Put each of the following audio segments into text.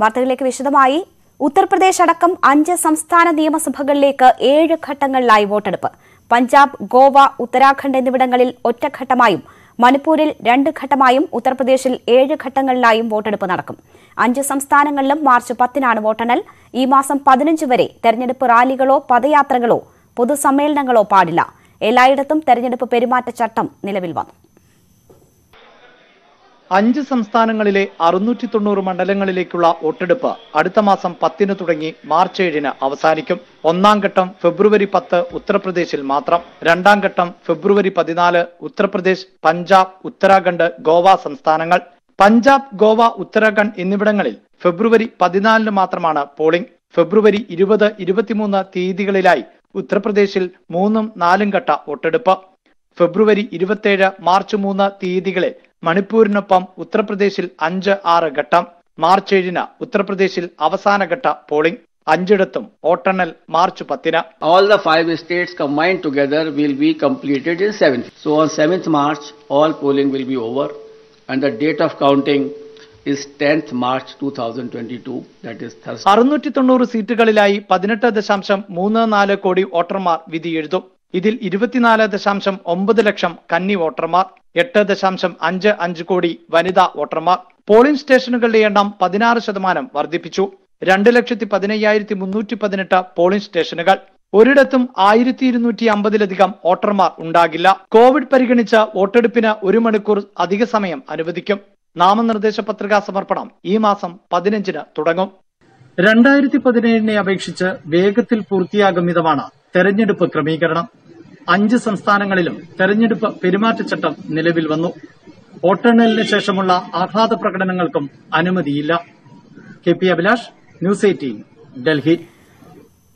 വാർത്തകളിലേക്ക് വിശദമായി. ഉത്തർപ്രദേശ് അടക്കം അഞ്ച് സംസ്ഥാന നിയമസഭകളിലേക്ക് ഏഴ് ഘട്ടങ്ങളിലായി വോട്ടെടുപ്പ്. പഞ്ചാബ് ഗോവ ഉത്തരാഖണ്ഡ് എന്നിവിടങ്ങളിൽ ഒറ്റഘട്ടമായും മണിപ്പൂരിൽ രണ്ട് ഘട്ടമായും ഉത്തർപ്രദേശിൽ ഏഴ് ഘട്ടങ്ങളിലായും വോട്ടെടുപ്പ് നടക്കും. അഞ്ച് സംസ്ഥാനങ്ങളിലും മാർച്ച് പത്തിനാണ് വോട്ടെണ്ണൽ. ഈ മാസം പതിനഞ്ച് വരെ തെരഞ്ഞെടുപ്പ് റാലികളോ പദയാത്രകളോ പൊതുസമ്മേളനങ്ങളോ പാടില്ല. എല്ലായിടത്തും തെരഞ്ഞെടുപ്പ് പെരുമാറ്റച്ചട്ടം നിലവിൽ വന്നു. അഞ്ച് സംസ്ഥാനങ്ങളിലെ അറുന്നൂറ്റി തൊണ്ണൂറ് മണ്ഡലങ്ങളിലേക്കുള്ള വോട്ടെടുപ്പ് അടുത്ത മാസം പത്തിന് തുടങ്ങി മാർച്ച് ഏഴിന് അവസാനിക്കും. ഒന്നാം ഘട്ടം ഫെബ്രുവരി പത്ത് ഉത്തർപ്രദേശിൽ മാത്രം. രണ്ടാം ഘട്ടം ഫെബ്രുവരി പതിനാല് ഉത്തർപ്രദേശ് പഞ്ചാബ് ഉത്തരാഖണ്ഡ് ഗോവ സംസ്ഥാനങ്ങൾ. പഞ്ചാബ് ഗോവ ഉത്തരാഖണ്ഡ് എന്നിവിടങ്ങളിൽ ഫെബ്രുവരി പതിനാലിന് മാത്രമാണ് പോളിംഗ്. ഫെബ്രുവരി ഇരുപത് ഇരുപത്തിമൂന്ന് തീയതികളിലായി ഉത്തർപ്രദേശിൽ മൂന്നും നാലും ഘട്ട വോട്ടെടുപ്പ്. ഫെബ്രുവരി ഇരുപത്തിയേഴ് മാർച്ച് മൂന്ന് തീയതികളിൽ മണിപ്പൂരിനൊപ്പം ഉത്തർപ്രദേശിൽ അഞ്ച് ആറ് ഘട്ടം മാർച്ച് ഏഴിന് ഉത്തർപ്രദേശിൽ അവസാന ഘട്ട പോളിംഗ് അഞ്ചിടത്തും വോട്ടെണ്ണൽ മാർച്ച് പത്തിന് All the five states combined together will be completed in 7th. So on 7th March, all polling will be over and the date of counting is 10th March 2022, that is Thursday. അറുന്നൂറ്റി തൊണ്ണൂറ് സീറ്റുകളിലായി പതിനെട്ട് ദശാംശം മൂന്ന് നാല് കോടി വോട്ടർമാർ വിധി എഴുതും ഇതിൽ ഇരുപത്തിനാല് ദശാംശം ഒമ്പത് ലക്ഷം കന്നി വോട്ടർമാർ എട്ട് ദശാംശം അഞ്ച് അഞ്ച് കോടി വനിതാ വോട്ടർമാർ. പോളിംഗ് സ്റ്റേഷനുകളുടെ എണ്ണം പതിനാറ് ശതമാനം വർദ്ധിപ്പിച്ചു. രണ്ട് ലക്ഷത്തി പതിനയ്യായിരത്തി മുന്നൂറ്റി പതിനെട്ട് പോളിംഗ് സ്റ്റേഷനുകൾ. ഒരിടത്തും ആയിരത്തി ഇരുന്നൂറ്റി അമ്പതിലധികം വോട്ടർമാർ ഉണ്ടാകില്ല. കോവിഡ് പരിഗണിച്ച് വോട്ടെടുപ്പിന് ഒരു മണിക്കൂർ അധിക സമയം അനുവദിക്കും. നാമനിർദ്ദേശ പത്രികാ സമർപ്പണം ഈ മാസം പതിനഞ്ചിന് തുടങ്ങും. രണ്ടായിരത്തി പതിനേഴിനെ അപേക്ഷിച്ച് വേഗത്തിൽ പൂർത്തിയാകും വിധമാണ് തെരഞ്ഞെടുപ്പ് ക്രമീകരണം. അഞ്ച് സംസ്ഥാനങ്ങളിലും തെരഞ്ഞെടുപ്പ് പെരുമാറ്റച്ചട്ടം നിലവിൽ വന്നു. വോട്ടെണ്ണലിന് ശേഷമുള്ള ആഹ്ലാദ പ്രകടനങ്ങൾക്കും അനുമതിയില്ല. K P Abhilash news eighteen Delhi.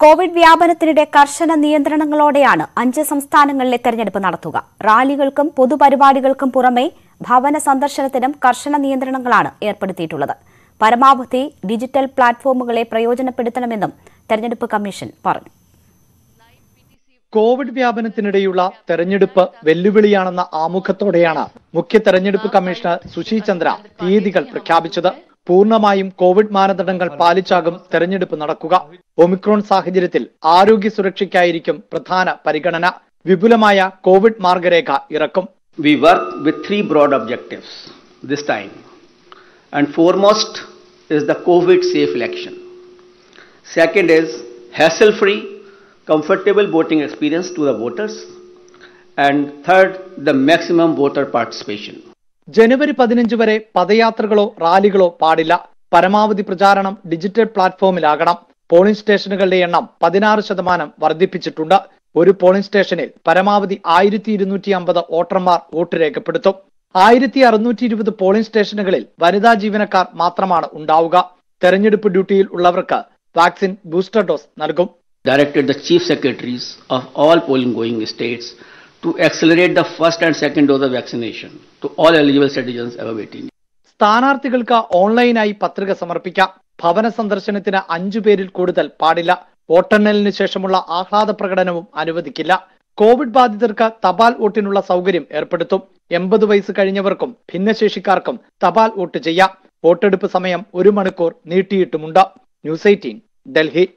Covid വ്യാപനത്തിനിടെ കർശന നിയന്ത്രണങ്ങളോടെയാണ് അഞ്ച് സംസ്ഥാനങ്ങളിലെ തെരഞ്ഞെടുപ്പ് നടത്തുക. റാലികൾക്കും പൊതുപരിപാടികൾക്കും പുറമെ ഭവന സന്ദർശനത്തിനും കർശന നിയന്ത്രണങ്ങളാണ് ഏർപ്പെടുത്തിയിട്ടുള്ളത്. പരമാവധി ഡിജിറ്റൽ പ്ലാറ്റ്ഫോമുകളെ പ്രയോജനപ്പെടുത്തണമെന്നും തെരഞ്ഞെടുപ്പ് കമ്മീഷൻ പറഞ്ഞു. കോവിഡ് വ്യാപനത്തിനിടെയുള്ള തെരഞ്ഞെടുപ്പ് വെല്ലുവിളിയാണെന്ന ആമുഖത്തോടെയാണ് മുഖ്യ തെരഞ്ഞെടുപ്പ് കമ്മീഷണർ സുശീൽ ചന്ദ്ര തീയതികൾ പ്രഖ്യാപിച്ചത് പൂർണമായും കോവിഡ് മാനദണ്ഡങ്ങൾ പാലിച്ചാകും തെരഞ്ഞെടുപ്പ് നടക്കുക ഒമിക്രോൺ സാഹചര്യത്തിൽ ആരോഗ്യ സുരക്ഷയ്ക്കായിരിക്കും പ്രധാന പരിഗണന വിപുലമായ കോവിഡ് മാർഗരേഖ ഇറക്കും We work with three broad objectives this time. And foremost is the COVID safe election. Second is hassle free, comfortable voting experience to the voters. And third, the maximum voter participation. ജനുവരി പതിനഞ്ച് വരെ പദയാത്രകളോ റാലികളോ പാടില്ല. പരമാവധി പ്രചാരണം digital പ്ലാറ്റ്ഫോമിലാകണം. Polling സ്റ്റേഷനുകളുടെ എണ്ണം പതിനാറ് ശതമാനം വർദ്ധിപ്പിച്ചിട്ടുണ്ട്. ഒരു പോളിംഗ് സ്റ്റേഷനിൽ പരമാവധി ആയിരത്തി ഇരുന്നൂറ്റി അമ്പത് വോട്ടർമാർ വോട്ട് രേഖപ്പെടുത്തും. ആയിരത്തി അറുന്നൂറ്റി ഇരുപത് പോളിംഗ് സ്റ്റേഷനുകളിൽ വനിതാ ജീവനക്കാർ മാത്രമാണ് ഉണ്ടാവുക. തെരഞ്ഞെടുപ്പ് ഡ്യൂട്ടിയിൽ ഉള്ളവർക്ക് വാക്സിൻ ബൂസ്റ്റർ ഡോസ് നൽകും. Directed the chief secretaries of all polling going states to accelerate the first and second dose of vaccination to all eligible citizens above 18 years. സ്ഥാനാർത്ഥികൾക്ക് ഓൺലൈനായി പത്രിക സമർപ്പിക്കാം. ഭവന സന്ദർശനത്തിന് അഞ്ചു പേരിൽ കൂടുതൽ പാടില്ല. വോട്ടെണ്ണലിന് ശേഷമുള്ള ആഹ്ലാദ പ്രകടനവും അനുവദിക്കില്ല. കോവിഡ് ബാധിതർക്ക് തപാൽ വോട്ടിനുള്ള സൗകര്യം ഏർപ്പെടുത്തും. എൺപത് വയസ്സ് കഴിഞ്ഞവർക്കും ഭിന്നശേഷിക്കാർക്കും തപാൽ വോട്ട് ചെയ്യാം. വോട്ടെടുപ്പ് സമയം ഒരു മണിക്കൂർ നീട്ടിയിട്ടുമുണ്ട്. News eighteen Delhi.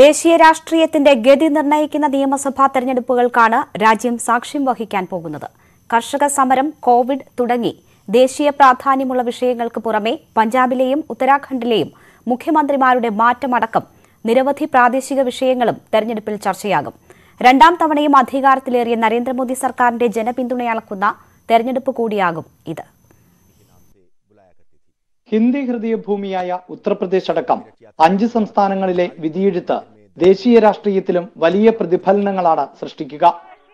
ദേശീയ രാഷ്ട്രീയത്തിന്റെ ഗതി നിർണയിക്കുന്ന നിയമസഭാ തെരഞ്ഞെടുപ്പുകൾക്കാണ് രാജ്യം സാക്ഷ്യം വഹിക്കാൻ പോകുന്നത്. കർഷക സമരം കോവിഡ് തുടങ്ങി. ദേശീയ പ്രാധാന്യമുള്ള വിഷയങ്ങൾക്ക് പുറമെ പഞ്ചാബിലെയും ഉത്തരാഖണ്ഡിലെയും മുഖ്യമന്ത്രിമാരുടെ മാറ്റമടക്കം നിരവധി പ്രാദേശിക വിഷയങ്ങളും തെരഞ്ഞെടുപ്പിൽ ചർച്ചയാകും. രണ്ടാം തവണയും അധികാരത്തിലേറിയ നരേന്ദ്രമോദി സർക്കാരിന്റെ ജനപിന്തുണയളക്കുന്ന തെരഞ്ഞെടുപ്പ് കൂടിയാകും ഇത്. ഹിന്ദി ഹൃദയഭൂമിയായ ഉത്തർപ്രദേശ് അടക്കം അഞ്ച് സംസ്ഥാനങ്ങളിലെ വിധിയെഴുത്ത് ദേശീയ രാഷ്ട്രീയത്തിലും വലിയ പ്രതിഫലനങ്ങളാണ് സൃഷ്ടിക്കുക.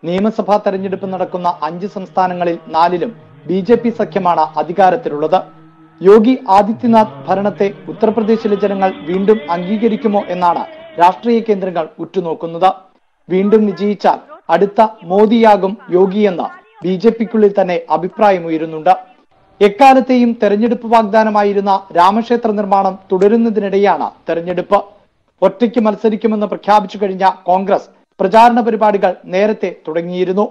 നിയമസഭാ തെരഞ്ഞെടുപ്പ് നടക്കുന്ന അഞ്ച് സംസ്ഥാനങ്ങളിൽ നാലിലും ബി ജെ പി സഖ്യമാണ് അധികാരത്തിലുള്ളത്. യോഗി ആദിത്യനാഥ് ഭരണത്തെ ഉത്തർപ്രദേശിലെ ജനങ്ങൾ വീണ്ടും അംഗീകരിക്കുമോ എന്നാണ് രാഷ്ട്രീയ കേന്ദ്രങ്ങൾ ഉറ്റുനോക്കുന്നത്. വീണ്ടും വിജയിച്ചാൽ അടുത്ത മോദിയാകും യോഗിയെന്ന് ബി ജെ പിക്കുള്ളിൽ തന്നെ അഭിപ്രായമുയരുന്നുണ്ട് എക്കാലത്തെയും തെരഞ്ഞെടുപ്പ് വാഗ്ദാനമായിരുന്ന രാമക്ഷേത്ര നിർമ്മാണം തുടരുന്നതിനിടെയാണ് തെരഞ്ഞെടുപ്പ് ഒറ്റയ്ക്ക് മത്സരിക്കുമെന്ന് പ്രഖ്യാപിച്ചു കഴിഞ്ഞ കോൺഗ്രസ് പ്രചാരണ പരിപാടികൾ നേരത്തെ തുടങ്ങിയിരുന്നു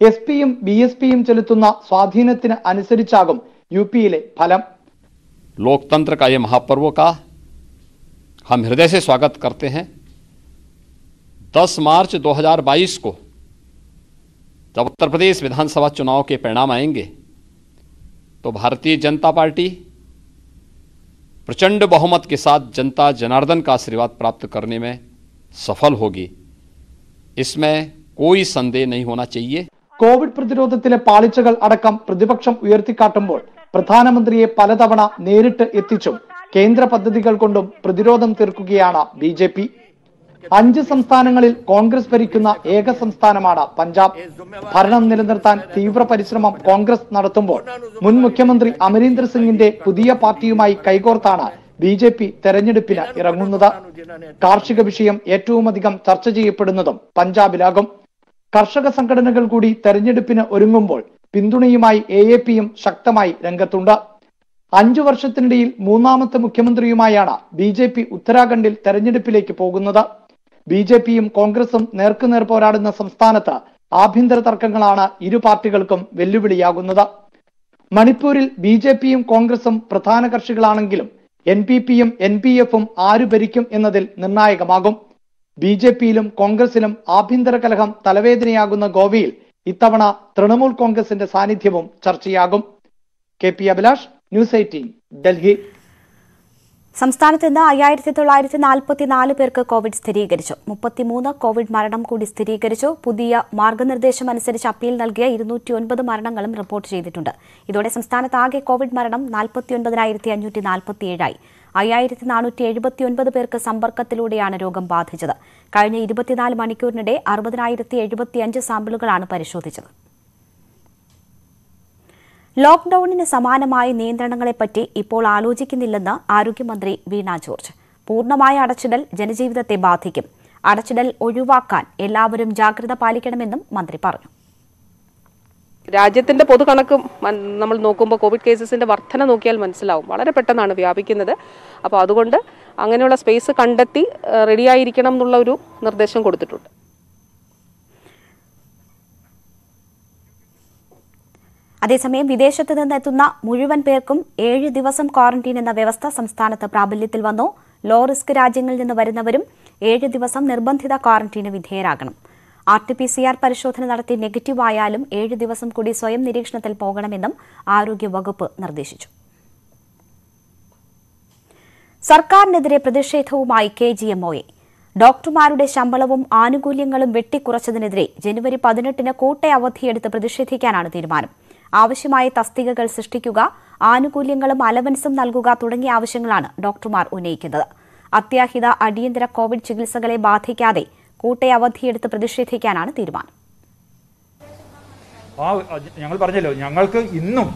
എസ് പിയും ബി എസ് പിയും ചെലുത്തുന്ന സ്വാധീനത്തിന് അനുസരിച്ചാകും യു പിയിലെ ഫലം लोकतंत्र का ये महापर्व का हम हृदय से स्वागत करते हैं 10 मार्च 2022 को जब उत्तर प्रदेश विधानसभा चुनाव के परिणाम आएंगे तो भारतीय जनता पार्टी प्रचंड बहुमत के साथ जनता जनार्दन का आशीर्वाद प्राप्त करने में सफल होगी इसमें कोई संदेह नहीं होना चाहिए കോവിഡ് പ്രതിരോധത്തിലെ പാളിച്ചകൾ അടക്കം പ്രതിപക്ഷം ഉയർത്തിക്കാട്ടുമ്പോൾ പ്രധാനമന്ത്രിയെ പലതവണ നേരിട്ട് എത്തിച്ചും കേന്ദ്ര പദ്ധതികൾ കൊണ്ടും പ്രതിരോധം തീർക്കുകയാണ് ബി ജെ പി അഞ്ച് സംസ്ഥാനങ്ങളിൽ കോൺഗ്രസ് ഭരിക്കുന്ന ഏക സംസ്ഥാനമാണ് പഞ്ചാബ്. ഭരണം നിലനിർത്താൻ തീവ്ര പരിശ്രമം കോൺഗ്രസ് നടത്തുമ്പോൾ മുൻ മുഖ്യമന്ത്രി അമരീന്ദർ സിംഗിന്റെ പുതിയ പാർട്ടിയുമായി കൈകോർത്താണ് ബി ജെ പി തെരഞ്ഞെടുപ്പിന് ഇറങ്ങുന്നത്. കാർഷിക വിഷയം ഏറ്റവുമധികം ചർച്ച ചെയ്യപ്പെടുന്നതും പഞ്ചാബിലാകും. കർഷക സംഘടനകൾ കൂടി തെരഞ്ഞെടുപ്പിന് ഒരുങ്ങുമ്പോൾ പിന്തുണയുമായി എ എ പിയും ശക്തമായി രംഗത്തുണ്ട്. അഞ്ചു വർഷത്തിനിടയിൽ മൂന്നാമത്തെ മുഖ്യമന്ത്രിയുമായാണ് ബി ജെ പി ഉത്തരാഖണ്ഡിൽ തെരഞ്ഞെടുപ്പിലേക്ക് പോകുന്നത്. ബി ജെ പിയും കോൺഗ്രസും നേർക്കുനേർ പോരാടുന്ന സംസ്ഥാനത്ത് ആഭ്യന്തര തർക്കങ്ങളാണ് ഇരു പാർട്ടികൾക്കും വെല്ലുവിളിയാകുന്നത്. മണിപ്പൂരിൽ ബി ജെ പിയും കോൺഗ്രസും പ്രധാന കക്ഷികളാണെങ്കിലും എൻ പി പിയും എൻ പി എഫും ആര് ഭരിക്കും എന്നതിൽ നിർണായകമാകും. ബി ജെ പിയിലും കോൺഗ്രസിലും ആഭ്യന്തര കലഹം തലവേദനയാകുന്ന ഗോവയിൽ ഇത്തവണ തൃണമൂൽ കോൺഗ്രസിന്റെ സാന്നിധ്യവും ചർച്ചയാകും. K P Abhilash news eighteen Delhi. സംസ്ഥാനത്ത് ഇന്ന് അയ്യായിരത്തി തൊള്ളായിരത്തി നാൽപ്പത്തിനാല് പേർക്ക് കോവിഡ് സ്ഥിരീകരിച്ചു. മുപ്പത്തിമൂന്ന് കോവിഡ് മരണം കൂടി സ്ഥിരീകരിച്ചു. പുതിയ മാർഗനിർദ്ദേശം അനുസരിച്ച് അപ്പീൽ നൽകിയ ഇരുന്നൂറ്റി ഒൻപത് മരണങ്ങളും റിപ്പോർട്ട് ചെയ്തിട്ടുണ്ട്. ഇതോടെ സംസ്ഥാനത്ത് ആകെ കോവിഡ് മരണം നാൽപ്പത്തിയൊൻപതിനായിരത്തി അഞ്ഞൂറ്റി നാൽപ്പത്തിയേഴായി അയ്യായിരത്തി നാനൂറ്റി എഴുപത്തിയൊൻപത് പേർക്ക് സമ്പർക്കത്തിലൂടെയാണ് രോഗം ബാധിച്ചത്. കഴിഞ്ഞ ഇരുപത്തിനാല് മണിക്കൂറിനിടെ അറുപതിനായിരത്തി എഴുപത്തിയഞ്ച് സാമ്പിളുകളാണ് പരിശോധിച്ചത്. ലോക്ഡൌണിന് സമാനമായ നിയന്ത്രണങ്ങളെപ്പറ്റി ഇപ്പോൾ ആലോചിക്കുന്നില്ലെന്ന് ആരോഗ്യമന്ത്രി വീണ ജോർജ്. പൂർണമായ അടച്ചിടൽ ജനജീവിതത്തെ ബാധിക്കും. അടച്ചിടൽ ഒഴിവാക്കാൻ എല്ലാവരും ജാഗ്രത പാലിക്കണമെന്നും മന്ത്രി പറഞ്ഞു. രാജ്യത്തിന്റെ പൊതുകണക്ക് നമ്മൾ നോക്കുമ്പോൾ കോവിഡ് കേസസിന്റെ വർധന നോക്കിയാൽ മനസ്സിലാവും. വളരെ പെട്ടെന്നാണ് വ്യാപിക്കുന്നത്. അപ്പോൾ അതുകൊണ്ട് അങ്ങനെയുള്ള സ്പേസ് കണ്ടെത്തി റെഡിയായിരിക്കണം എന്നുള്ള ഒരു നിർദ്ദേശം കൊടുത്തിട്ടുണ്ട്. അതേസമയം വിദേശത്ത് നിന്നെത്തുന്ന മുഴുവൻ പേർക്കും ഏഴ് ദിവസം ക്വാറന്റീൻ എന്ന വ്യവസ്ഥ സംസ്ഥാനത്ത് പ്രാബല്യത്തിൽ വന്നു. ലോ റിസ്ക് രാജ്യങ്ങളിൽ നിന്ന് വരുന്നവരും ഏഴ് ദിവസം നിർബന്ധിത ക്വാറന്റീന് വിധേയരാകണം. R T P C R പരിശോധന നടത്തി നെഗറ്റീവ് ആയാലും ഏഴ് ദിവസം കൂടി സ്വയം നിരീക്ഷണത്തിൽ പോകണമെന്നും ആരോഗ്യവകുപ്പ് നിർദ്ദേശിച്ചു. സർക്കാരിനെതിരെ പ്രതിഷേധവുമായി K G M O A. ഡോക്ടർമാരുടെ ശമ്പളവും ആനുകൂല്യങ്ങളും വെട്ടിക്കുറച്ചതിനെതിരെ ജനുവരി പതിനെട്ടിന് കൂട്ട അവധിയെടുത്ത് പ്രതിഷേധിക്കാനാണ് തീരുമാനം. ആവശ്യമായ തസ്തികകൾ സൃഷ്ടിക്കുക ആനുകൂല്യങ്ങളും അലവൻസും നൽകുക തുടങ്ങിയ ആവശ്യങ്ങളാണ് ഡോക്ടർമാർ ഉന്നയിക്കുന്നത്. അത്യാഹിത അടിയന്തര കോവിഡ് ചികിത്സകളെ ബാധിക്കാതെ കൂട്ട അവധിയെടുത്ത് പ്രതിഷേധിക്കാനാണ് തീരുമാനം. ഞങ്ങൾ പറഞ്ഞല്ലോ ഞങ്ങൾക്ക് ഇന്നും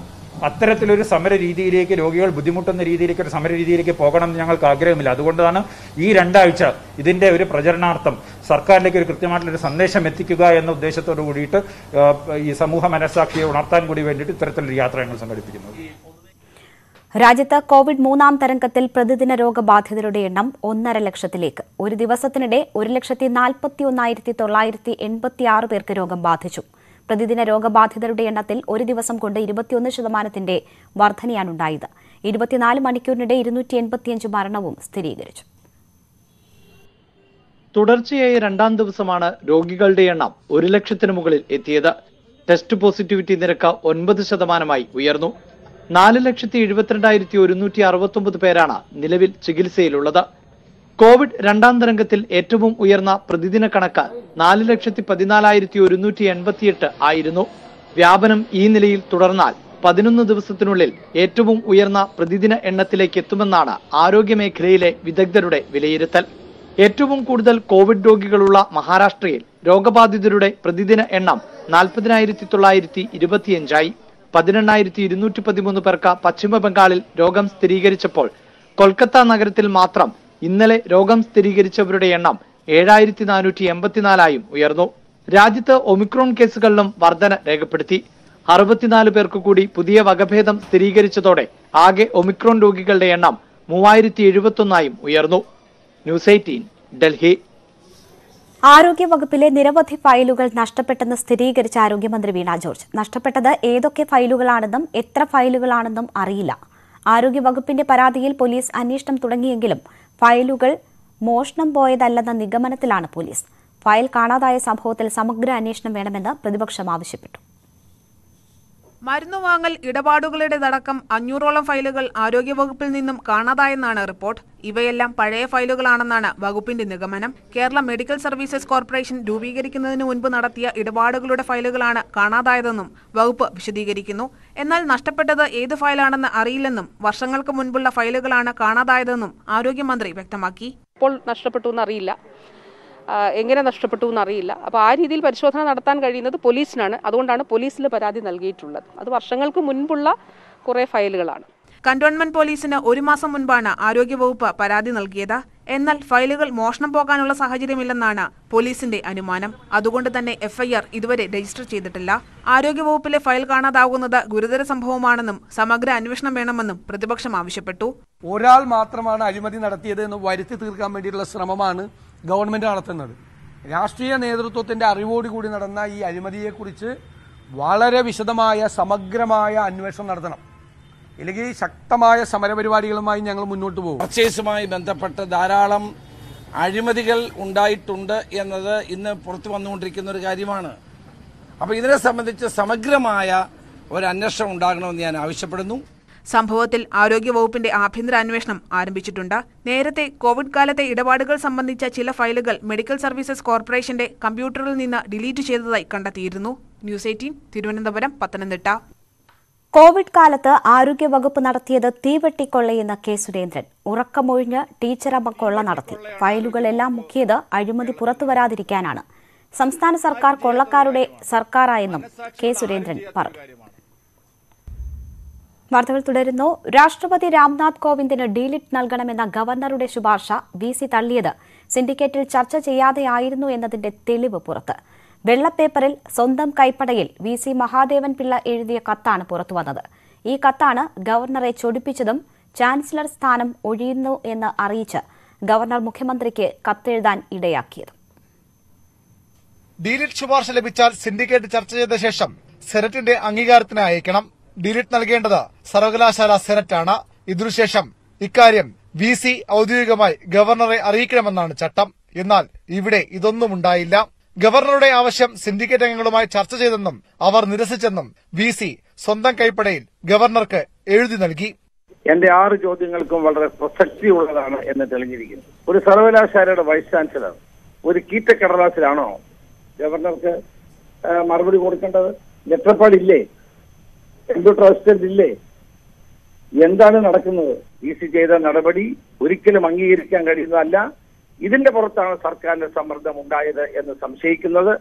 അത്തരത്തിലൊരു സമര രീതിയിലേക്ക് രോഗികൾ ബുദ്ധിമുട്ടുന്ന രീതിയിലേക്ക് ഒരു സമര രീതിയിലേക്ക് പോകണം എന്ന് ഞങ്ങൾക്ക് ആഗ്രഹമില്ല. അതുകൊണ്ടാണ് ഈ രണ്ടാഴ്ച ഇതിന്റെ ഒരു പ്രചരണാർത്ഥം സർക്കാരിലേക്ക് ഒരു കൃത്യമായിട്ടുള്ള ഒരു സന്ദേശം എത്തിക്കുക എന്ന ഉദ്ദേശത്തോടു കൂടിയിട്ട് ഈ സമൂഹ മനസ്സാക്ഷിയെ ഉണർത്താൻ കൂടി വേണ്ടിയിട്ട് ഇത്തരത്തിലൊരു യാത്ര ഞങ്ങൾ സംഘടിപ്പിക്കുന്നത്. രാജ്യത്ത് കോവിഡ് മൂന്നാം തരംഗത്തിൽ പ്രതിദിന രോഗബാധിതരുടെ എണ്ണം ഒന്നര ലക്ഷത്തിലേക്ക്. ഒരു ദിവസത്തിനിടെ ഒരു ലക്ഷത്തി നാൽപ്പത്തി ഒന്നായിരത്തി തൊള്ളായിരത്തി എൺപത്തിയാറ് പേർക്ക് രോഗം ബാധിച്ചു. പ്രതിദിന രോഗബാധിതരുടെ എണ്ണത്തിൽ ഒരു ദിവസം കൊണ്ട് ഇരുപത്തിയൊന്ന് ശതമാനത്തിന്റെ വർധനയാണുണ്ടായത്. ഇരുപത്തിനാല് മണിക്കൂറിനിടെ ഇരുന്നൂറ്റി എൺപത്തിയഞ്ച് മരണവും സ്ഥിരീകരിച്ചു. തുടർച്ചയായി രണ്ടാം ദിവസമാണ് രോഗികളുടെ എണ്ണം ഒരു ലക്ഷത്തിന് മുകളിൽ എത്തിയത്. ടെസ്റ്റ് പോസിറ്റിവിറ്റി നിരക്ക് ഒൻപത് ശതമാനമായി ഉയർന്നു. നാല് ലക്ഷത്തി എഴുപത്തിരണ്ടായിരത്തി ഒരുന്നൂറ്റി അറുപത്തി ഒമ്പത് പേരാണ് നിലവിൽ ചികിത്സയിലുള്ളത്. കോവിഡ് രണ്ടാം തരംഗത്തിൽ ഏറ്റവും ഉയർന്ന പ്രതിദിന കണക്ക് നാല് ലക്ഷത്തി പതിനാലായിരത്തി ഒരുന്നൂറ്റി എൺപത്തിയെട്ട് ആയിരുന്നു. വ്യാപനം ഈ നിലയിൽ തുടർന്നാൽ പതിനൊന്ന് ദിവസത്തിനുള്ളിൽ ഏറ്റവും ഉയർന്ന പ്രതിദിന എണ്ണത്തിലേക്ക് എത്തുമെന്നാണ് ആരോഗ്യമേഖലയിലെ വിദഗ്ധരുടെ വിലയിരുത്തൽ. ഏറ്റവും കൂടുതൽ കോവിഡ് രോഗികളുള്ള മഹാരാഷ്ട്രയിൽ രോഗബാധിതരുടെ പ്രതിദിന എണ്ണം നാൽപ്പതിനായിരത്തി തൊള്ളായിരത്തി ഇരുപത്തിയഞ്ചായി. പതിനെണ്ണായിരത്തി ഇരുന്നൂറ്റി പതിമൂന്ന് പേർക്ക് പശ്ചിമ ബംഗാളിൽ രോഗം സ്ഥിരീകരിച്ചപ്പോൾ കൊൽക്കത്ത നഗരത്തിൽ മാത്രം ഇന്നലെ രോഗം സ്ഥിരീകരിച്ചവരുടെ എണ്ണം ഏഴായിരത്തി നാനൂറ്റി എൺപത്തിനാലായും ഉയർന്നു. രാജ്യത്ത് ഒമിക്രോൺ കേസുകളിലും വർധന രേഖപ്പെടുത്തി. അറുപത്തിനാല് പേർക്ക് കൂടി പുതിയ വകഭേദം സ്ഥിരീകരിച്ചതോടെ ആകെ ഒമിക്രോൺ രോഗികളുടെ എണ്ണം മൂവായിരത്തി എഴുപത്തൊന്നായും ഉയർന്നു. News eighteen Delhi. ആരോഗ്യവകുപ്പിലെ നിരവധി ഫയലുകൾ നഷ്ടപ്പെട്ടെന്ന് സ്ഥിരീകരിച്ച ആരോഗ്യമന്ത്രി വീണ ജോർജ്. നഷ്ടപ്പെട്ടത് ഏതൊക്കെ ഫയലുകളാണെന്നും എത്ര ഫയലുകളാണെന്നും അറിയില്ല. ആരോഗ്യവകുപ്പിന്റെ പരാതിയിൽ പോലീസ് അന്വേഷണം തുടങ്ങിയെങ്കിലും ഫയലുകൾ മോഷണം പോയതല്ലെന്ന നിഗമനത്തിലാണ് പോലീസ്. ഫയൽ കാണാതായ സംഭവത്തിൽ സമഗ്ര അന്വേഷണം വേണമെന്ന് പ്രതിപക്ഷം ആവശ്യപ്പെട്ടു. മരുന്ന് വാങ്ങൽ ഇടപാടുകളുടേതടക്കം അഞ്ഞൂറോളം ഫയലുകൾ ആരോഗ്യവകുപ്പിൽ നിന്നും കാണാതായെന്നാണ് റിപ്പോർട്ട്. ഇവയെല്ലാം പഴയ ഫയലുകളാണെന്നാണ് വകുപ്പിന്റെ നിഗമനം. കേരള മെഡിക്കൽ സർവീസസ് കോർപ്പറേഷൻ രൂപീകരിക്കുന്നതിന് മുൻപ് നടത്തിയ ഇടപാടുകളുടെ ഫയലുകളാണ് കാണാതായതെന്നും വകുപ്പ് വിശദീകരിക്കുന്നു. എന്നാൽ നഷ്ടപ്പെട്ടത് ഏത് ഫയലാണെന്ന് അറിയില്ലെന്നും വർഷങ്ങൾക്ക് മുൻപുള്ള ഫയലുകളാണ് കാണാതായതെന്നും ആരോഗ്യമന്ത്രി വ്യക്തമാക്കി. ഇപ്പോൾ നഷ്ടപ്പെട്ടു എന്നറിയില്ല. എങ്ങനെ നഷ്ടപ്പെട്ടു എന്നറിയില്ല. അപ്പോൾ ആ രീതിയിൽ പരിശോധന നടത്താൻ കഴിയുന്നത് പോലീസിനാണ്. അതുകൊണ്ടാണ് പോലീസിൽ പരാതി നൽകിയിട്ടുള്ളത്. അത് വർഷങ്ങൾക്ക് മുൻപുള്ള കുറേ ഫയലുകളാണ്. കന്റോൺമെന്റ് പോലീസിന് ഒരു മാസം മുൻപാണ് ആരോഗ്യവകുപ്പ് പരാതി നൽകിയത്. എന്നാൽ ഫയലുകൾ മോഷണം പോകാനുള്ള സാഹചര്യമില്ലെന്നാണ് പോലീസിന്റെ അനുമാനം. അതുകൊണ്ട് തന്നെ എഫ്ഐആർ ഇതുവരെ രജിസ്റ്റർ ചെയ്തിട്ടില്ല. ആരോഗ്യവകുപ്പിലെ ഫയൽ കാണാതാകുന്നത് ഗുരുതര സംഭവമാണെന്നും സമഗ്ര അന്വേഷണം വേണമെന്നും പ്രതിപക്ഷം ആവശ്യപ്പെട്ടു. ഒരാൾ മാത്രമാണ് അഴിമതി നടത്തിയത് എന്ന് വരുത്തി തീർക്കാൻ വേണ്ടിയിട്ടുള്ള ശ്രമമാണ് ഗവൺമെന്റ് നടത്തുന്നത്. രാഷ്ട്രീയ നേതൃത്വത്തിന്റെ അറിവോടുകൂടി നടന്ന ഈ അഴിമതിയെക്കുറിച്ച് വളരെ വിശദമായ സമഗ്രമായ അന്വേഷണം നടത്തണം. ഇല്ലെങ്കിൽ ശക്തമായ സമരപരിപാടികളുമായി ഞങ്ങൾ മുന്നോട്ട് പോകും. പർച്ചേസുമായി ബന്ധപ്പെട്ട് ധാരാളം അഴിമതികൾ ഉണ്ടായിട്ടുണ്ട് എന്നത് ഇന്ന് പുറത്തു വന്നുകൊണ്ടിരിക്കുന്ന ഒരു കാര്യമാണ്. അപ്പോൾ ഇതിനെ സംബന്ധിച്ച് സമഗ്രമായ ഒരു അന്വേഷണം ഉണ്ടാകണമെന്ന് ഞാൻ ആവശ്യപ്പെടുന്നു. സംഭവത്തിൽ ആരോഗ്യവകുപ്പിന്റെ ആഭ്യന്തര അന്വേഷണം ആരംഭിച്ചിട്ടുണ്ട്. നേരത്തെ കോവിഡ് കാലത്തെ ഇടപാടുകൾ സംബന്ധിച്ച ചില ഫയലുകൾ മെഡിക്കൽ സർവീസസ് കോർപ്പറേഷന്റെ കമ്പ്യൂട്ടറിൽ നിന്ന് ഡിലീറ്റ് ചെയ്തതായി കണ്ടെത്തിയിരുന്നു. News eighteen Thiruvananthapuram Pathanamthitta. Covid കാലത്ത് ആരോഗ്യവകുപ്പ് നടത്തിയത് തീവെട്ടിക്കൊള്ളയെന്ന കെ സുരേന്ദ്രൻ. ഉറക്കമൊഴിഞ്ഞ് ടീച്ചറമ്മ കൊള്ള നടത്തി. ഫയലുകളെല്ലാം മുക്കിയത് അഴിമതി പുറത്തുവരാതിരിക്കാനാണ് സംസ്ഥാന സർക്കാർ കൊള്ളക്കാരുടെ സർക്കാരായെന്നും കെ സുരേന്ദ്രൻ പറഞ്ഞു. വാർത്തകൾ തുടരുന്നു. രാഷ്ട്രപതി രാംനാഥ് കോവിന്ദിന് ഡീലിറ്റ് നൽകണമെന്ന ഗവർണറുടെ ശുപാർശ വി സി തള്ളിയത്. സിൻഡിക്കേറ്റിൽ ചർച്ച ചെയ്യാതെയായിരുന്നു എന്നതിന്റെ തെളിവ് പുറത്ത്. വെള്ളപ്പേപ്പറിൽ സ്വന്തം കൈപ്പടയിൽ വി സി മഹാദേവൻ പിള്ള എഴുതിയ കത്താണ് പുറത്തുവന്നത് ഈ കത്താണ് ഗവർണറെ ചൊടിപ്പിച്ചതും ചാൻസലർ സ്ഥാനം ഒഴിയുന്നു എന്ന് അറിയിച്ച് ഗവർണർ മുഖ്യമന്ത്രിക്ക് കത്തെഴുതാൻ ഇടയാക്കിയതും. ഡീലിറ്റ് ശുപാർശ ലഭിച്ചാൽ സിൻഡിക്കേറ്റ് ചർച്ച ചെയ്ത ശേഷം സെനറ്റിന്റെ അംഗീകാരത്തിന് അയക്കണം. ഡിലിറ്റ് നൽകേണ്ടത് സർവകലാശാല സെനറ്റാണ്. ഇതിനുശേഷം ഇക്കാര്യം വി സി ഔദ്യോഗികമായി ഗവർണറെ അറിയിക്കണമെന്നാണ് ചട്ടം. എന്നാൽ ഇവിടെ ഇതൊന്നും ഉണ്ടായില്ല. ഗവർണറുടെ ആവശ്യം സിൻഡിക്കേറ്റ് അംഗങ്ങളുമായി ചർച്ച ചെയ്തെന്നും അവർ നിരസിച്ചെന്നും വി സി സ്വന്തം കൈപ്പടയിൽ ഗവർണർക്ക് എഴുതി നൽകി. എന്റെ ആറ് ചോദ്യങ്ങൾക്കും വളരെ പ്രസക്തി ഉള്ളതാണ് എന്ന് തെളിഞ്ഞിരിക്കുന്നു. ഒരു സർവകലാശാലയുടെ വൈസ് ചാൻസലർ ഒരു കീറ്റക്കടലാസിലാണോ ഗവർണർക്ക് മറുപടി കൊടുക്കേണ്ടത്? ലെറ്റർപാഡ് ഇല്ലേ ട്രസ്റ്റ് ഇല്ലേ? എന്താണ് നടക്കുന്നത്? ഇ സി ചെയ്ത നടപടി ഒരിക്കലും അംഗീകരിക്കാൻ കഴിയുന്നതല്ല. ഇതിന്റെ പുറത്താണ് സർക്കാരിന്റെ സമ്മർദ്ദം ഉണ്ടായത് എന്ന് സംശയിക്കുന്നത്.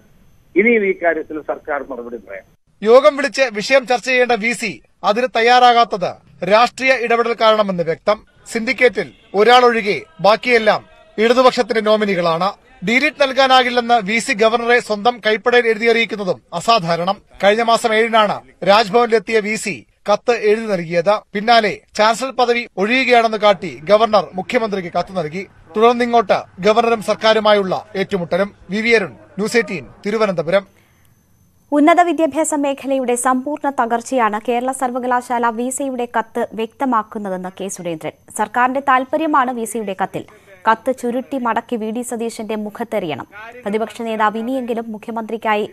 ഇനിയും ഈ കാര്യത്തിൽ സർക്കാർ മറുപടി പറയാം. യോഗം വിളിച്ച് വിഷയം ചർച്ച ചെയ്യേണ്ട വി സി അതിന് തയ്യാറാകാത്തത് രാഷ്ട്രീയ ഇടപെടൽ കാരണമെന്ന് വ്യക്തം. സിൻഡിക്കേറ്റിൽ ഒരാളൊഴികെ ബാക്കിയെല്ലാം ഇടതുപക്ഷത്തിന്റെ നോമിനികളാണ്. ഡിലിറ്റ് നൽകാനാകില്ലെന്ന് വി സി ഗവർണറെ സ്വന്തം കൈപ്പടയിൽ എഴുതിയറിയിക്കുന്നതും അസാധാരണം. കഴിഞ്ഞ മാസം ഏഴിനാണ് രാജ്ഭവനിലെത്തിയ വി സി കത്ത് എഴുതി നൽകിയത്. പിന്നാലെ ചാൻസലർ പദവി ഒഴിയുകയാണെന്ന് കാട്ടി ഗവർണർ മുഖ്യമന്ത്രിക്ക് കത്ത് നൽകി. തുടർന്നിങ്ങോട്ട് ഗവർണറും സർക്കാരുമായുള്ള ഏറ്റുമുട്ടലും. V V Arun news eighteen Thiruvananthapuram. ഉന്നത വിദ്യാഭ്യാസ മേഖലയുടെ സമ്പൂർണ തകർച്ചയാണ് കേരള സർവകലാശാല വിസിയുടെ കത്ത് വ്യക്തമാക്കുന്നതെന്ന് കെ സുരേന്ദ്രൻ. സർക്കാരിന്റെ താൽപര്യമാണ് വിസിയുടെ കത്തിൽ കത്ത് ചുരുട്ടി മടക്കി വി ഡി സതീശന്റെ മുഖത്തെറിയണം. പ്രതിപക്ഷ നേതാവ് ഇനിയെങ്കിലും മുഖ്യമന്ത്രിക്കായി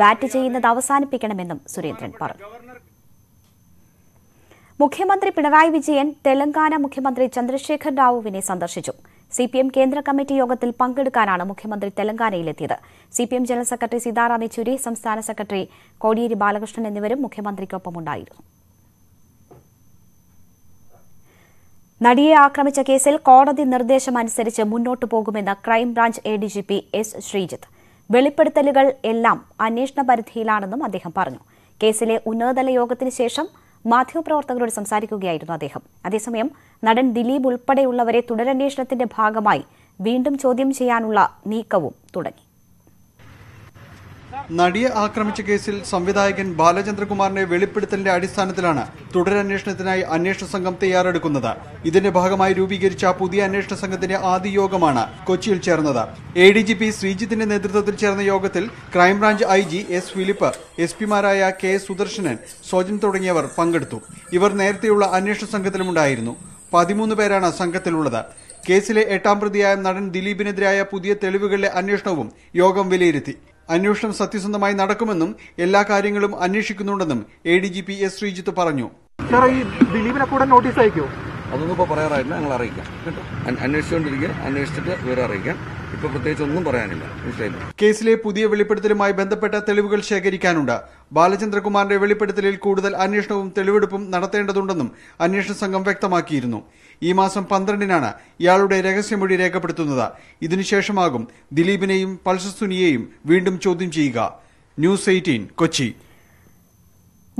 ബാറ്റ് ചെയ്യുന്നത് അവസാനിപ്പിക്കണമെന്നും സുരേന്ദ്രൻ പറഞ്ഞു. മുഖ്യമന്ത്രി പിണറായി വിജയൻ തെലങ്കാന മുഖ്യമന്ത്രി ചന്ദ്രശേഖർ റാവുവിനെ സന്ദർശിച്ചു. സി പി എം കേന്ദ്ര കമ്മിറ്റി യോഗത്തിൽ പങ്കെടുക്കാനാണ് മുഖ്യമന്ത്രി തെലങ്കാനയിലെത്തിയത്. C P M general secretary Sitaram Yechury സംസ്ഥാന സെക്രട്ടറി കോടിയേരി ബാലകൃഷ്ണൻ എന്നിവരും മുഖ്യമന്ത്രിക്കൊപ്പമുണ്ടായിരുന്നു. നടിയെ ആക്രമിച്ച കേസിൽ കോടതി നിർദ്ദേശം അനുസരിച്ച് മുന്നോട്ടു പോകുമെന്ന് crime branch A D G P S Sreejith. വെളിപ്പെടുത്തലുകൾ എല്ലാം അന്വേഷണ പരിധിയിലാണെന്നും അദ്ദേഹം പറഞ്ഞു. കേസിലെ ഉന്നതതല യോഗത്തിന് ശേഷം മാധ്യമപ്രവർത്തകരോട് സംസാരിക്കുകയായിരുന്നു അദ്ദേഹം. അതേസമയം നടൻ ദിലീപ് ഉൾപ്പെടെയുള്ളവരെ തുടരന്വേഷണത്തിന്റെ ഭാഗമായി വീണ്ടും ചോദ്യം ചെയ്യാനുള്ള നീക്കവും തുടങ്ങി. നടിയെ ആക്രമിച്ച കേസിൽ സംവിധായകൻ ബാലചന്ദ്രകുമാറിന്റെ വെളിപ്പെടുത്തലിന്റെ അടിസ്ഥാനത്തിലാണ് തുടരന്വേഷണത്തിനായി അന്വേഷണ സംഘം തയ്യാറെടുക്കുന്നത്. ഇതിന്റെ ഭാഗമായി രൂപീകരിച്ച പുതിയ അന്വേഷണ സംഘത്തിന്റെ ആദ്യ യോഗമാണ് കൊച്ചിയിൽ ചേർന്നത്. എ ഡി ജി പി ശ്രീജിത്തിന്റെ നേതൃത്വത്തിൽ ചേർന്ന യോഗത്തിൽ crime branch I G S Philip S പിമാരായ K Sudarsanan Sojan തുടങ്ങിയവർ പങ്കെടുത്തു. ഇവർ നേരത്തെയുള്ള അന്വേഷണ സംഘത്തിലുമുണ്ടായിരുന്നു. പതിമൂന്ന് പേരാണ് സംഘത്തിലുള്ളത്. കേസിലെ എട്ടാം പ്രതിയായ നടൻ ദിലീപിനെതിരായ പുതിയ തെളിവുകളിലെ അന്വേഷണവും യോഗം വിലയിരുത്തി. അന്വേഷണം സത്യസന്ധമായി നടക്കുമെന്നും എല്ലാ കാര്യങ്ങളും അന്വേഷിക്കുന്നുണ്ടെന്നും A D G P S Sreejith പറഞ്ഞു. സാർ ഈ ദിലീപിനെ കൂടെ നോട്ടീസ് അയക്കോ? അതൊന്നും ഇപ്പോൾ പറയാറായിട്ടില്ല. ഞങ്ങൾ അറിയിക്കാം. കേട്ടോ? അന്വ- അന്വേഷിച്ചുകൊണ്ടിരിക്കുക അന്വേഷിച്ചിട്ട് വിവരം അറിയിക്കാം. ഇപ്പോൾ പ്രത്യേകിച്ച് ഒന്നും പറയാനില്ല. മനസ്സിലായില്ല? കേസിലെ പുതിയ വെളിപ്പെടുത്തലുമായി ബന്ധപ്പെട്ട തെളിവുകൾ ശേഖരിക്കാനുണ്ട്. ബാലചന്ദ്രകുമാറിന്റെ വെളിപ്പെടുത്തലിൽ കൂടുതൽ അന്വേഷണവും തെളിവെടുപ്പും നടത്തേണ്ടതുണ്ടെന്നും അന്വേഷണ സംഘം വ്യക്തമാക്കിയിരുന്നു. ഈ മാസം പന്ത്രണ്ടിനാണ് ഇയാളുടെ രഹസ്യമൊഴി രേഖപ്പെടുത്തുന്നത്. ഇതിനുശേഷമാകും ദിലീപിനെയും പൾസസുനിയെയും വീണ്ടും ചോദ്യം ചെയ്യുക. News eighteen Kochi.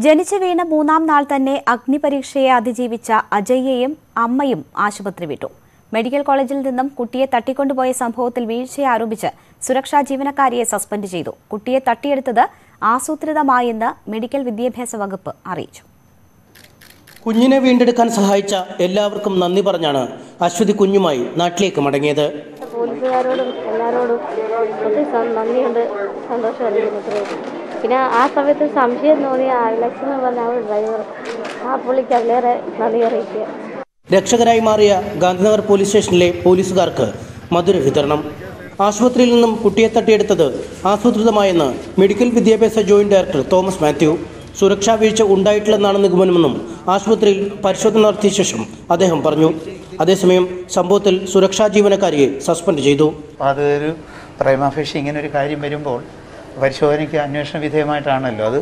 ജനിച്ചു വീണ മൂന്നാം നാൾ തന്നെ അഗ്നിപരീക്ഷയെ അതിജീവിച്ച അജയ്യയും അമ്മയും ആശുപത്രി വിട്ടു. മെഡിക്കൽ കോളേജിൽ നിന്നും കുട്ടിയെ തട്ടിക്കൊണ്ടുപോയ സംഭവത്തിൽ വീഴ്ചയെ ആരോപിച്ച് സുരക്ഷാ ജീവനക്കാരിയെ സസ്പെൻഡ് ചെയ്തു. കുട്ടിയെ തട്ടിയെടുത്തത് ആസൂത്രിതമായെന്ന് മെഡിക്കൽ വിദ്യാഭ്യാസ വകുപ്പ് അറിയിച്ചു. കുഞ്ഞിനെ വീണ്ടെടുക്കാൻ സഹായിച്ച എല്ലാവർക്കും നന്ദി പറഞ്ഞാണ് അശ്വതി കുഞ്ഞുമായി നാട്ടിലേക്ക് മടങ്ങിയത്. പോലീസുകാരോടും എല്ലാവരോടും നന്ദിയുണ്ട്. സന്തോഷം പിന്നെ ആ സമയത്ത് സംശയം തോന്നിയ അലക്സ് എന്ന് പറഞ്ഞ ആ ഡ്രൈവർ ആ പുള്ളിക്ക് അതിലേറെ നന്ദി അറിയിക്കുക. രക്ഷകരായി മാറിയ ഗാന്ധിനഗർ പോലീസ് സ്റ്റേഷനിലെ പോലീസുകാർക്ക് മധുര വിതരണം. ആശുപത്രിയിൽ നിന്നും കുട്ടിയെ തട്ടിയെടുത്തത് ആസൂത്രിതമായെന്ന് മെഡിക്കൽ വിദ്യാഭ്യാസ ജോയിന്റ് ഡയറക്ടർ തോമസ് മാത്യു. സുരക്ഷാ വീഴ്ച ഉണ്ടായിട്ടില്ലെന്നാണ് നിഗമനമെന്നും ആശുപത്രിയിൽ പരിശോധന നടത്തിയ ശേഷം അദ്ദേഹം പറഞ്ഞു. അതേസമയം സംഭവത്തിൽ സുരക്ഷാ ജീവനക്കാരിയെ സസ്പെൻഡ് ചെയ്തു. അതൊരു പ്രൈമാഫിഷി ഇങ്ങനെ ഒരു കാര്യം വരുമ്പോൾ പരിശോധനയ്ക്ക് അന്വേഷണ വിധേയമായിട്ടാണല്ലോ. അത്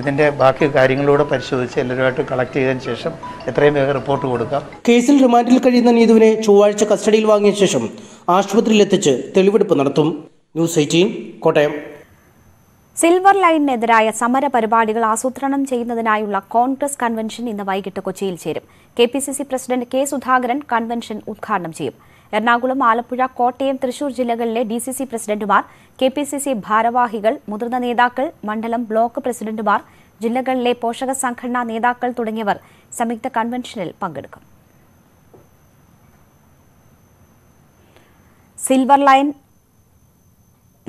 ഇതിന്റെ ബാക്കി കാര്യങ്ങളിലൂടെ പരിശോധിച്ച് എല്ലാവരുമായിട്ട് കളക്ട് ചെയ്തതിനു ശേഷം എത്രയും വേഗം റിപ്പോർട്ട് കൊടുക്കാം. കേസിൽ റിമാൻഡിൽ കഴിയുന്ന നീതുവിനെ ചൊവ്വാഴ്ച കസ്റ്റഡിയിൽ വാങ്ങിയ ശേഷം ആശുപത്രിയിലെത്തിച്ച് തെളിവെടുപ്പ് നടത്തും. News eighteen Kottayam. സിൽവർ ലൈനിനെതിരായ സമര പരിപാടികൾ ആസൂത്രണം ചെയ്യുന്നതിനായുള്ള കോൺഗ്രസ് കൺവെൻഷൻ ഇന്ന് വൈകിട്ട് കൊച്ചിയിൽ ചേരും. K P C C president K Sudhakaran convention ഉദ്ഘാടനം ചെയ്യും. എറണാകുളം ആലപ്പുഴ കോട്ടയം തൃശൂർ ജില്ലകളിലെ ഡി സി സി പ്രസിഡന്റുമാർ കെ പി സി സി ഭാരവാഹികൾ മുതിർന്ന നേതാക്കൾ മണ്ഡലം ബ്ലോക്ക് പ്രസിഡന്റുമാർ ജില്ലകളിലെ പോഷക സംഘടനാ നേതാക്കൾ തുടങ്ങിയവർ സംയുക്ത കൺവെൻഷനിൽ പങ്കെടുക്കും. സിൽവർ ലൈൻ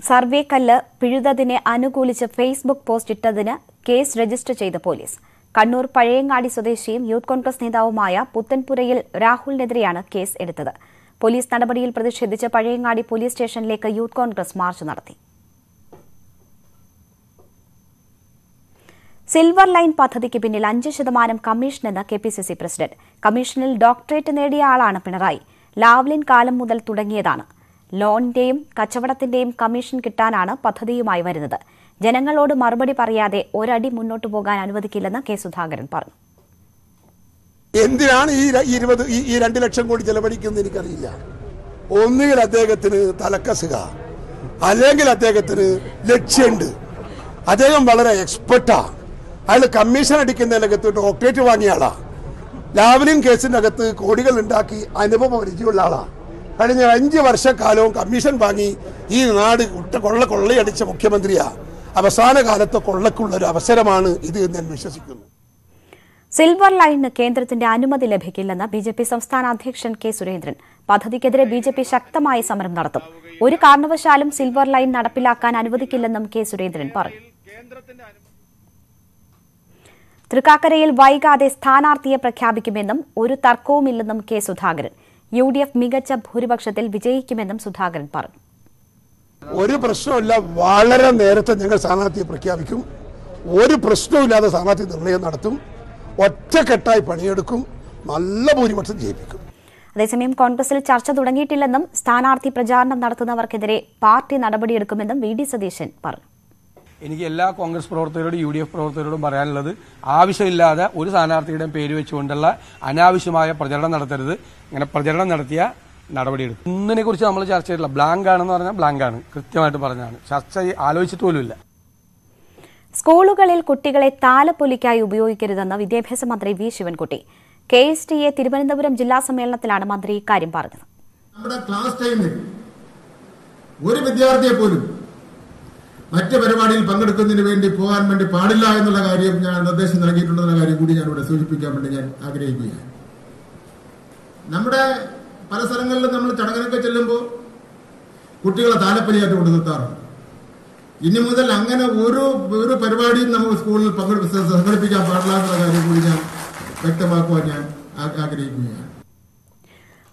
സർവേ കല്ല് പിഴുതതിനെ അനുകൂലിച്ച് ഫേസ്ബുക്ക് പോസ്റ്റ് ഇട്ടതിന് കേസ് രജിസ്റ്റർ ചെയ്ത പോലീസ്. കണ്ണൂർ പഴയങ്ങാടി സ്വദേശിയും യൂത്ത് കോൺഗ്രസ് നേതാവുമായ പുത്തൻപുരയിൽ രാഹുലിനെതിരെയാണ് കേസ് എടുത്തത്. പോലീസ് നടപടിയിൽ പ്രതിഷേധിച്ച് പഴയങ്ങാടി പോലീസ് സ്റ്റേഷനിലേക്ക് യൂത്ത് കോൺഗ്രസ് മാർച്ച് നടത്തി. സിൽവർ ലൈൻ പദ്ധതിക്ക് പിന്നിൽ അഞ്ച് ശതമാനം കമ്മീഷനെന്ന് K P C C president. കമ്മീഷനിൽ ഡോക്ടറേറ്റ് നേടിയ ആളാണ് പിണറായി. ലാവ്ലിൻ കാലം മുതൽ തുടങ്ങിയതാണ്. ലോണിന്റെയും കച്ചവടത്തിന്റെയും കമ്മീഷൻ കിട്ടാനാണ് പദ്ധതിയുമായി വരുന്നത്. ജനങ്ങളോട് മറുപടി പറയാതെ ഒരടി മുന്നോട്ടു പോകാൻ അനുവദിക്കില്ലെന്ന് കെ സുധാകരൻ പറഞ്ഞു. എന്തിനാണ് ഈ ഇരുപത് ഈ രണ്ട് ലക്ഷം കോടി ചെലവഴിക്കുന്നത് എനിക്കറിയില്ല. ഒന്നുകിൽ അദ്ദേഹത്തിന് തലക്കസുക അല്ലെങ്കിൽ അദ്ദേഹത്തിന് ലക്ഷ്യമുണ്ട് അദ്ദേഹം വളരെ എക്സ്പെർട്ടാ അയാൾ കമ്മീഷൻ അടിക്കുന്നതിനകത്ത് ഡോക്ടറേറ്റ് വാങ്ങിയ ആളാ. ലാവലിൻ കേസിന്റെ അകത്ത് കോടികൾ ഉണ്ടാക്കി അനുഭവ പരിചയമുള്ള കഴിഞ്ഞ അഞ്ച് വർഷക്കാലവും കമ്മീഷൻ വാങ്ങി ഈ നാട് കൊള്ള കൊള്ളയടിച്ച മുഖ്യമന്ത്രിയാ. അവസാന കാലത്തെ കൊള്ളക്കുള്ള ഒരു അവസരമാണ് ഇത് എന്ന് ഞാൻ വിശ്വസിക്കുന്നു. സിൽവർ ലൈനിന് കേന്ദ്രത്തിന്റെ അനുമതി ലഭിക്കില്ലെന്ന് ബി ജെ പി സംസ്ഥാന അധ്യക്ഷൻ കെ സുരേന്ദ്രൻ. പദ്ധതിക്കെതിരെ ബി ജെ പി ശക്തമായ സമരം നടത്തും. ഒരു കാരണവശാലും സിൽവർ ലൈൻ നടപ്പിലാക്കാൻ അനുവദിക്കില്ലെന്നും കെ സുരേന്ദ്രൻ പറഞ്ഞു. തൃക്കാക്കരയിൽ വൈകാതെ സ്ഥാനാർത്ഥിയെ പ്രഖ്യാപിക്കുമെന്നും ഒരു തർക്കവുമില്ലെന്നും K Sudhakaran. U D F മികച്ച ഭൂരിപക്ഷത്തിൽ വിജയിക്കുമെന്നും സുധാകരൻ പറഞ്ഞു. ഒരു പ്രശ്നമില്ല വളരെ നേരത്തെ ഞങ്ങൾ സ്ഥാനാർത്ഥിയെ പ്രഖ്യാപിക്കും. ഒരു പ്രശ്നവുമില്ലാതെ സ്ഥാനാർത്ഥി നിർണയം നടത്തും. ഒറ്റക്കെട്ടായി പണിയെടുക്കും. നല്ല ഭൂരിപക്ഷം ജയിപ്പിക്കും. അതേസമയം കോൺഗ്രസിൽ ചർച്ച തുടങ്ങിയിട്ടില്ലെന്നും സ്ഥാനാർത്ഥി പ്രചാരണം നടത്തുന്നവർക്കെതിരെ പാർട്ടി നടപടിയെടുക്കുമെന്നും വി ഡി സതീശൻ പറഞ്ഞു. എനിക്ക് എല്ലാ കോൺഗ്രസ് പ്രവർത്തകരോടും യു ഡി എഫ് പ്രവർത്തകരോടും പറയാനുള്ളത് ആവശ്യമില്ലാതെ ഒരു സ്ഥാനാർത്ഥിയുടെയും പേര് വെച്ചുകൊണ്ടുള്ള അനാവശ്യമായ പ്രചരണം നടത്തരുത്. അങ്ങനെ പ്രചരണം നടത്തിയ നടപടിയെടുക്കും. ഒന്നിനെ കുറിച്ച് നമ്മൾ ചർച്ച ചെയ്തിട്ടില്ല. ബ്ലാങ്ക് ആണെന്ന് പറഞ്ഞാൽ ബ്ലാങ്ക് ആണ് കൃത്യമായിട്ട് പറഞ്ഞാണ് ചർച്ച ആലോചിച്ചിട്ട് ആലോചിച്ചിട്ട് പോലുമില്ല. സ്കൂളുകളിൽ കുട്ടികളെ താലപ്പൊലിക്കായി ഉപയോഗിക്കരുതെന്ന് വിദ്യാഭ്യാസ മന്ത്രി V Sivankutty. K S T A Thiruvananthapuram ജില്ലാ സമ്മേളനത്തിലാണ് മന്ത്രി ഇക്കാര്യം പറഞ്ഞത്. നമ്മുടെ ക്ലാസ് ടൈമിൽ ഒരു വിദ്യാർത്ഥിയെ പോലും മറ്റു പരിപാടിയിൽ പങ്കെടുക്കുന്നതിന് വേണ്ടി പോകാൻ വേണ്ടി പാടില്ല എന്നുള്ള കാര്യം ഞാൻ നിർദ്ദേശം നൽകിയിട്ടുണ്ടെന്ന കാര്യം കൂടി ഞാൻ ഇവിടെ സൂചിപ്പിക്കാൻ വേണ്ടി ഞാൻ ആഗ്രഹിക്കുകയാണ്. നമ്മുടെ പല സ്ഥലങ്ങളിലും നമ്മൾ ചടങ്ങിനൊക്കെ ചെല്ലുമ്പോൾ കുട്ടികളെ താലപ്പലിയായിട്ട് കൊണ്ടു നിർത്താറുണ്ട് ഇനി മുതൽ അങ്ങനെ ഒരു ഒരു പരിപാടിയും നമുക്ക് സ്കൂളിൽ പങ്കെടുപ്പ് സംഘടിപ്പിക്കാൻ പാടില്ലാത്ത കാര്യം കൂടി ഞാൻ വ്യക്തമാക്കുവാൻ ഞാൻ ആഗ്രഹിക്കുകയാണ്.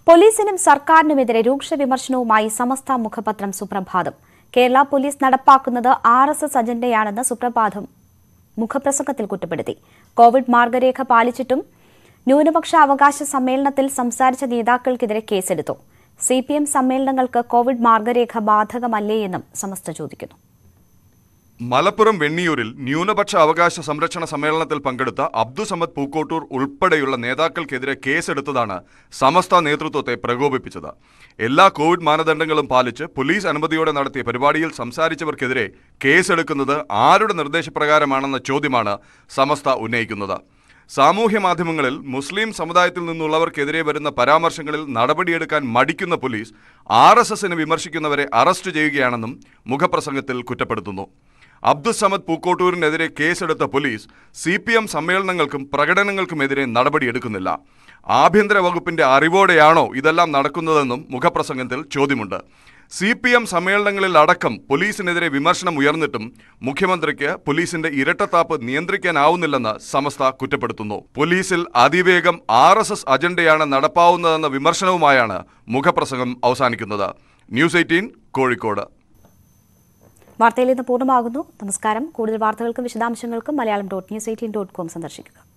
പോലീസിനും സർക്കാരിനുമെതിരെ രൂക്ഷ വിമർശനവുമായി സമസ്ത മുഖപത്രം സുപ്രഭാതം. കേരള പോലീസ് നടപ്പാക്കുന്നത് ആർ എസ് എസ് അജണ്ടയാണെന്ന് സുപ്രഭാതം മുഖപ്രസംഗത്തിൽ കുറ്റപ്പെടുത്തി. കോവിഡ് മാർഗരേഖ പാലിച്ചിട്ടും ന്യൂനപക്ഷ അവകാശ സമ്മേളനത്തിൽ സംസാരിച്ച നേതാക്കൾക്കെതിരെ കേസെടുത്തു. സി പി എം സമ്മേളനങ്ങൾക്ക് കോവിഡ് മാർഗരേഖ ബാധകമല്ലേ എന്നും സമസ്ത ചോദിക്കുന്നു. മലപ്പുറം വെണ്ണിയൂരിൽ ന്യൂനപക്ഷ അവകാശ സംരക്ഷണ സമ്മേളനത്തിൽ പങ്കെടുത്ത അബ്ദുസമദ് പൂക്കോട്ടൂർ ഉൾപ്പെടെയുള്ള നേതാക്കൾക്കെതിരെ കേസെടുത്തതാണ് സമസ്ത നേതൃത്വത്തെ പ്രകോപിപ്പിച്ചത്. എല്ലാ കോവിഡ് മാനദണ്ഡങ്ങളും പാലിച്ച് പോലീസ് അനുമതിയോടെ നടത്തിയ പരിപാടിയിൽ സംസാരിച്ചവർക്കെതിരെ കേസെടുക്കുന്നത് ആരുടെ നിർദ്ദേശപ്രകാരമാണെന്ന ചോദ്യമാണ് സമസ്ത ഉന്നയിക്കുന്നത്. സാമൂഹ്യ മാധ്യമങ്ങളിൽ മുസ്ലിം സമുദായത്തിൽ നിന്നുള്ളവർക്കെതിരെ വരുന്ന പരാമർശങ്ങളിൽ നടപടിയെടുക്കാൻ മടിക്കുന്ന പോലീസ് ആർ എസ് എസിനെ വിമർശിക്കുന്നവരെ അറസ്റ്റ് ചെയ്യുകയാണെന്നും മുഖപ്രസംഗത്തിൽ കുറ്റപ്പെടുത്തുന്നു. അബ്ദുസമദ് പൂക്കോട്ടൂരിനെതിരെ കേസെടുത്ത പോലീസ് സി പി എം സമ്മേളനങ്ങൾക്കും പ്രകടനങ്ങൾക്കുമെതിരെ നടപടിയെടുക്കുന്നില്ല ആഭ്യന്തര വകുപ്പിന്റെ അറിവോടെയാണോ ഇതെല്ലാം നടക്കുന്നതെന്നും മുഖപ്രസംഗത്തിൽ ചോദ്യമുണ്ട്. സി പി എം സമ്മേളനങ്ങളിൽ അടക്കം പോലീസിനെതിരെ വിമർശനം ഉയർന്നിട്ടും മുഖ്യമന്ത്രിക്ക് പോലീസിന്റെ ഇരട്ടത്താപ്പ് നിയന്ത്രിക്കാനാവുന്നില്ലെന്ന് സമസ്ത കുറ്റപ്പെടുത്തുന്നു. പോലീസിൽ അതിവേഗം ആർ എസ് എസ് അജണ്ടയാണ് നടപ്പാവുന്നതെന്ന വിമർശനവുമായാണ് മുഖപ്രസംഗം അവസാനിക്കുന്നത്. News eighteen Kozhikode. വാർത്തയിൽ ഇന്ന് പൂർണമാകുന്നു. നമസ്കാരം. കൂടുതൽ വാർത്തകൾക്കും വിശദാംശങ്ങൾക്കും Malayalam dot news eighteen dot com സന്ദർശിക്കുക.